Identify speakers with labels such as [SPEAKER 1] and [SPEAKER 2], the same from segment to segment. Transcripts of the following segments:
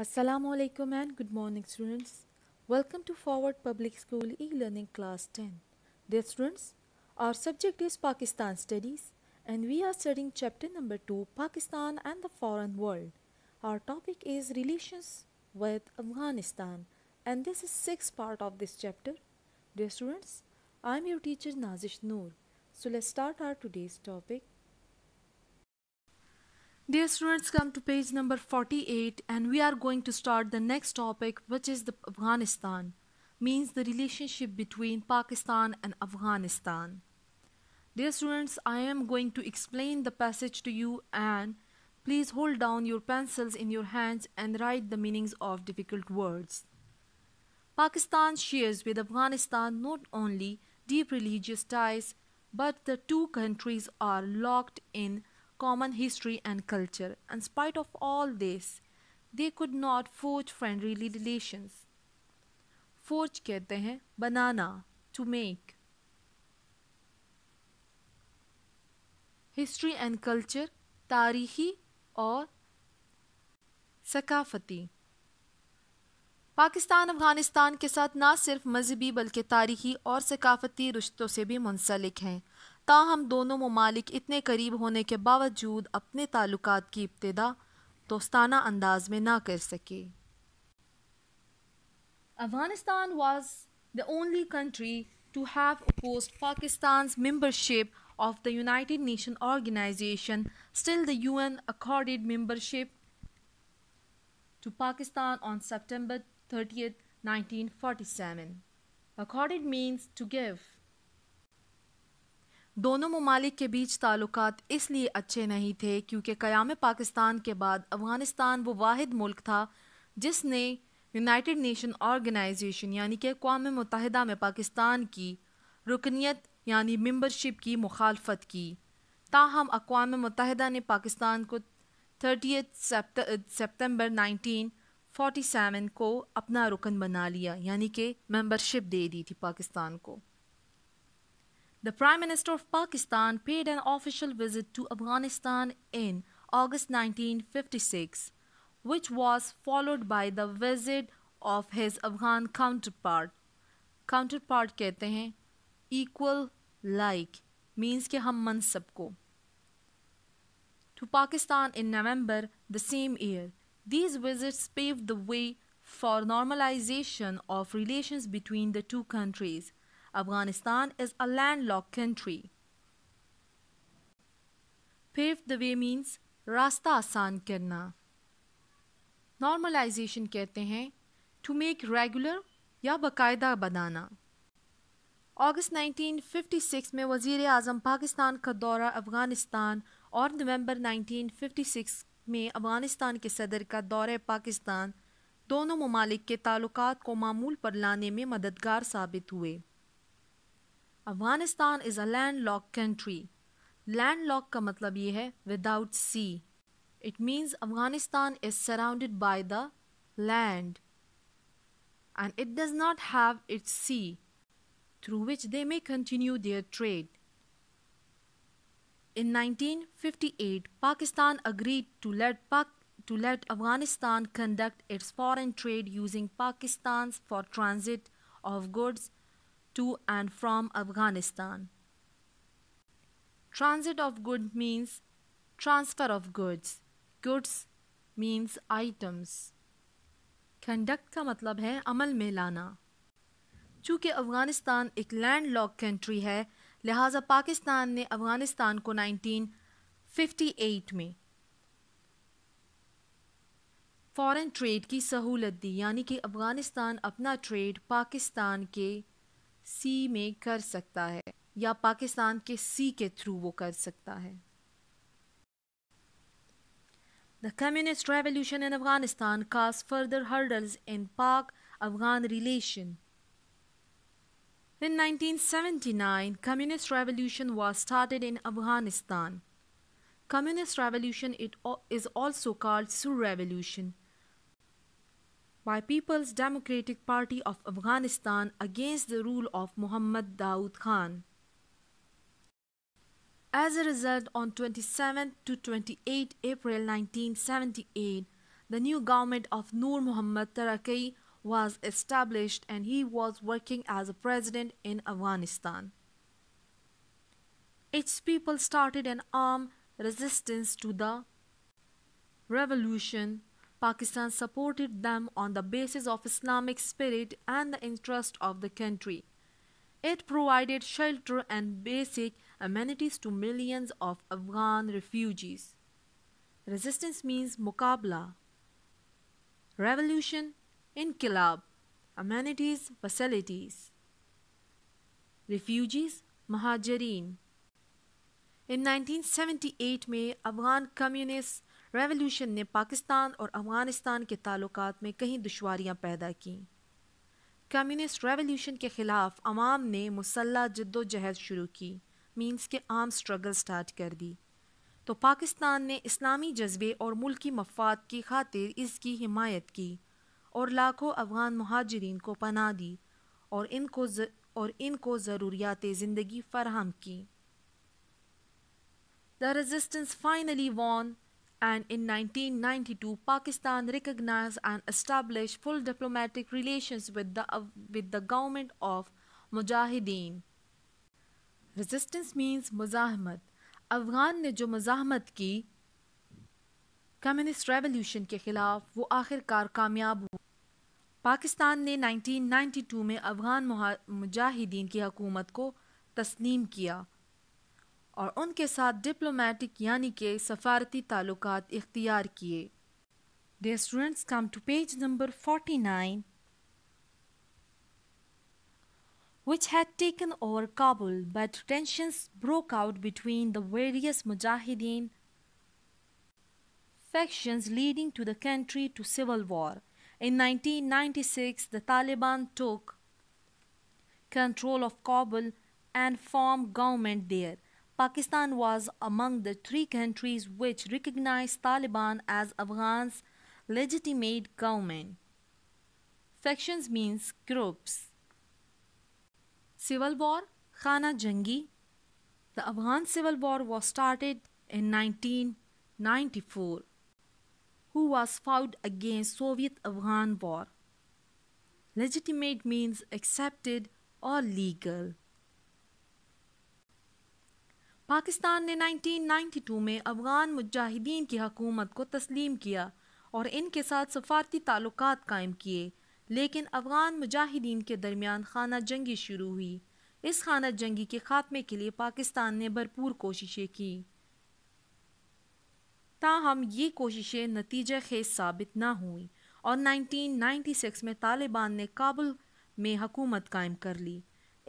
[SPEAKER 1] Assalamu alaikum and good morning students. Welcome to Forward Public School e-learning class 10. Dear students, our subject is Pakistan studies and we are studying chapter number 2 Pakistan and the foreign world. Our topic is relations with Afghanistan and this is sixth part of this chapter. Dear students, I am your teacher Nazish Noor. So let's start our today's topic Dear students, come to page number 48 and we are going to start the next topic which is the Afghanistan means the relationship between Pakistan and Afghanistan. Dear students, I am going to explain the passage to you and please hold down your pencils in your hands and write the meanings of difficult words. Pakistan shares with Afghanistan not only deep religious ties but the two countries are locked in common history and culture in spite of all these they could not forge friendly make history and culture تاریخی اور ثقافتی پاکستان افغانستان کے ساتھ نہ صرف مذہبی بلکہ تاریخی اور ثقافتی رشتوں سے بھی منسلک ہیں تاہم دونوں ممالک اتنے قریب ہونے کے باوجود اپنے تعلقات کی ابتدا دوستانہ انداز میں نہ کر سکے Afghanistan was the only country to have opposed Pakistan's membership of the United Nation Organization still the U N accorded membership to Pakistan on September thirtieth nineteen forty seven accorded means to give دونوں ممالک کے بیچ تعلقات اس لیے اچھے نہیں تھے کیونکہ قیام پاکستان کے بعد افغانستان وہ واحد ملک تھا جس نے یونائٹڈ نیشن آرگنائزیشن یعنی کہ اقوام متحدہ میں پاکستان کی رکنیت یعنی ممبرشپ کی مخالفت کی تاہم اقوام متحدہ نے پاکستان کو thirtieth September nineteen forty seven کو اپنا رکن بنا لیا یعنی کہ ممبرشپ دے دی تھی پاکستان کو The Prime Minister of Pakistan paid an official visit to Afghanistan in August 1956, which was followed by the visit of his Afghan counterpart. Counterpart कहते हैं equal like means के हम मनसब को to Pakistan in November the same year. These visits paved the way for normalization of relations between the two countries. Afghanistan is a land lock country پھر the way means راستہ آسان کرنا normalization کہتے ہیں to make regular یا باقاعدہ بنانا August nineteen fifty six میں وزیر اعظم پاکستان کا دورہ افغانستان اور نومبر نائنٹین ففٹی سکس میں افغانستان کے صدر کا دورہ پاکستان دونوں ممالک کے تعلقات کو معمول پر لانے میں مددگار ثابت ہوئے Afghanistan is a landlocked country. Landlocked land lock का मतलब ये है without sea it means Afghanistan is surrounded by the land and it does not have its sea, through which they may continue their trade. In 1958, Pakistan agreed to let, Pac to let Afghanistan conduct its foreign trade using Pakistan's for transit of goods to and from Afghanistan transit of gains transfer Afghanistan ایک land lock country ہے لہٰذا پاکستان نے افغانستان کو nineteen fifty eight میں فورن trade کی سہولت دی یعنی کہ افغانستان اپنا ٹریڈ پاکستان کے سی میں کر سکتا ہے یا پاکستان کے سی کے تھرو وہ کر سکتا ہے the communist revolution in Afghanistan cause further hurdles in Pak Afghan relation in nineteen seventy nine communist revolution was started in Afghanistan communist revolution also call Saur revolution by People's Democratic Party of Afghanistan against the rule of Muhammad Daoud Khan. As a result, on 27 to 28 April 1978, the new government of Nur Muhammad Taraki was established and he was working as a president in Afghanistan. Its people started an armed resistance to the revolution Pakistan supported them on the basis of Islamic spirit and the interest of the country. It provided shelter and basic amenities to millions of Afghan refugees. Resistance means mukabla. Revolution, inkilab, amenities, facilities. Refugees, Mahajareen. In 1978 May, Afghan communists revolution نے پاکستان اور افغانستان کے تعلقات میں کئی دشواریاں پیدا کیں communist revolution کے خلاف عوام نے مسلح جد و جہد شروع کی مینس کہ عام سٹرگل سٹارٹ کر دی تو پاکستان نے اسلامی جذبے اور ملکی مفاد کی خاطر اس کی حمایت کی اور لاکھوں افغان مہاجرین کو پناہ دی اور ان کو ز... اور ان کو ضروریات زندگی فراہم کی the resistance finally won and in nineteen recognise and establish full diplomatic with the government of مجاہدین رزسٹنس مینس مزاحمت افغان نے جو مزاحمت کی کمیونسٹ ریولیوشن کے خلاف وہ آخرکار کامیاب ہو پاکستان نے نائنٹین نائنٹی ٹو میں افغان مجاہدین کی حکومت کو تسلیم کیا اور ان کے ساتھ ڈپلومیٹک یعنی کہ سفارتی تعلقات اختیار کیے dear students come to page number forty nine which had taken over Kabul but tensions broke out between the various مجاہدین factions leading to the country to civil war in nineteen ninety six the Taliban took control of Kabul and form government there Pakistan was among the three countries which recognized Taliban as Afghan's legitimate government. Factions means groups. Civil War, Khana Jangi. The Afghan Civil War was started in 1994, who was fought against Soviet-Afghan war. Legitimate means accepted or legal. Pakistan نے 1992 میں افغان مجاہدین کی حکومت کو تسلیم کیا اور ان کے ساتھ سفارتی تعلقات قائم کیے لیکن افغان مجاہدین کے درمیان خانہ جنگی شروع ہوئی اس خانہ جنگی کے خاتمے کے لیے پاکستان نے بھرپور کوششیں کی تاہم یہ کوششیں نتیجہ خیز ثابت نہ ہوئیں اور 1996 میں طالبان نے کابل میں حکومت قائم کر لی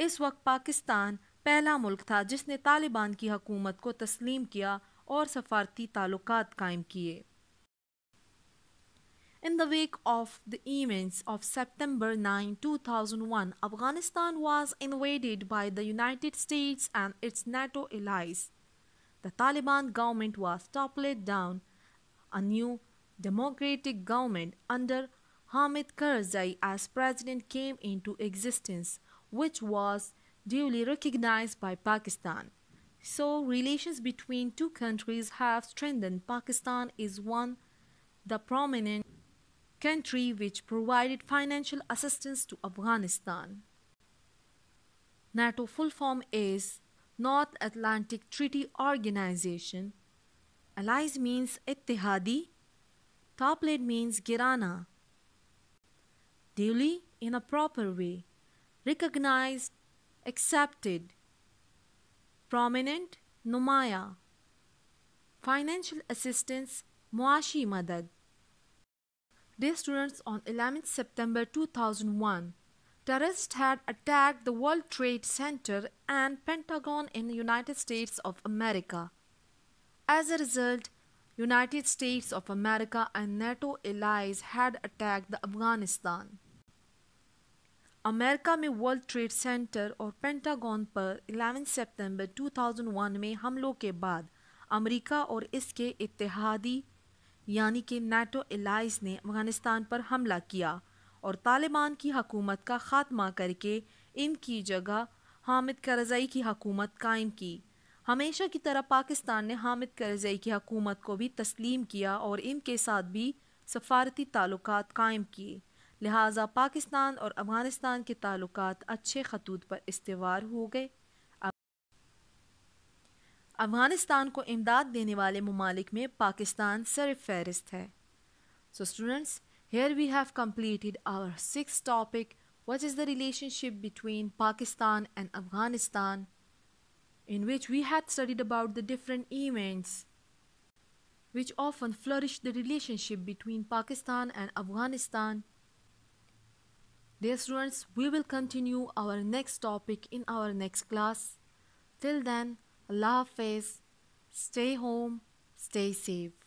[SPEAKER 1] اس وقت پاکستان पहला मुल्क था जिसने तालिबान की हकूमत को तस्लीम किया और सफारती ताल्लुक कायम किए In the wake of the events of September 9, 2001, Afghanistan was invaded by the United States and its NATO allies. The Taliban government was toppled down. A new democratic government under Hamid Karzai as president came into existence, which was duly recognized by Pakistan. So, relations between two countries have strengthened. Pakistan is one the prominent country which provided financial assistance to Afghanistan. NATO full form is North Atlantic Treaty Organization. Allies means Ittihadi. Toplet means Girana. Duly, in a proper way, recognized accepted. Prominent Numaya Financial assistance Muashi Madad Dear students, on eleventh September 2001, terrorists had attacked the World Trade Center and Pentagon in the United States of America. As a result, United States of America and NATO allies had attacked Afghanistan. امریکہ میں World Trade Center اور Pentagon پر 11 September 2001 میں حملوں کے بعد امریکہ اور اس کے اتحادی یعنی کہ نیٹو الائز نے افغانستان پر حملہ کیا اور طالبان کی حکومت کا خاتمہ کر کے ان کی جگہ حامد کرزئی کی حکومت قائم کی ہمیشہ کی طرح پاکستان نے حامد کرزئی کی حکومت کو بھی تسلیم کیا اور ان کے ساتھ بھی سفارتی تعلقات قائم کیے لہٰذا پاکستان اور افغانستان کے تعلقات اچھے خطوط پر استوار ہو گئے افغانستان کو امداد دینے والے ممالک میں پاکستان سر فہرست ہے so students here we have completed our six topic what is the relationship between Pakistan and Afghanistan in which we had studied about the different events which often flourish the relationship between Pakistan and Afghanistan Dear students, we will continue our next topic in our next class. Till then, Allah Hafiz, stay home, stay safe.